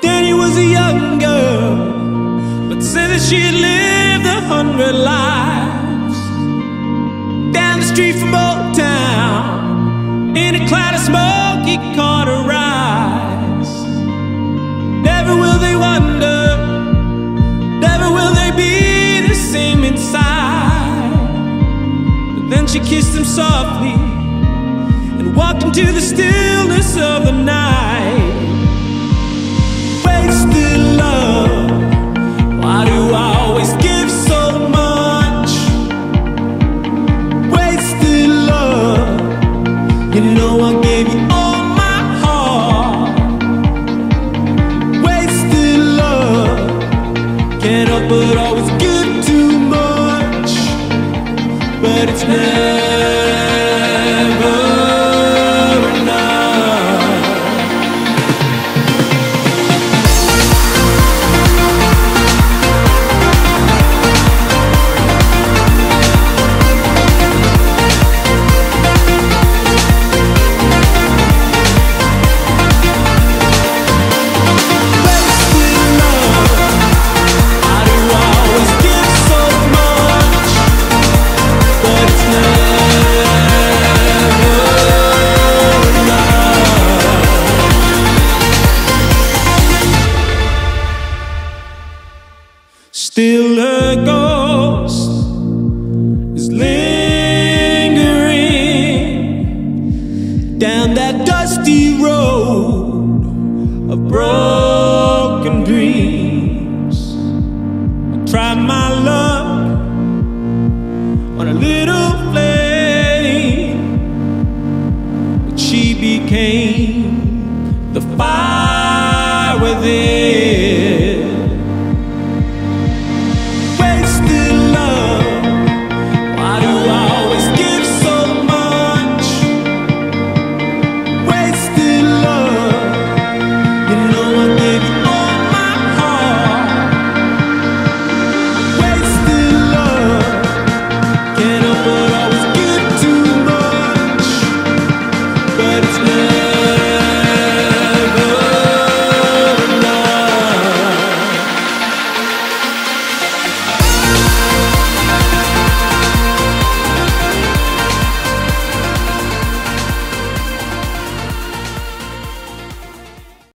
Danny was a young girl, but said that she had lived a hundred lives. Down the street from Old Town, in a cloud of smoke, he caught her eyes. Never will they wonder, never will they be the same inside. But then she kissed him softly and walked into the stillness of the night. But always give too much. But it's never Still a ghost is lingering down that dusty road of broken dreams. I tried my luck on a little flame, but she became the fire within.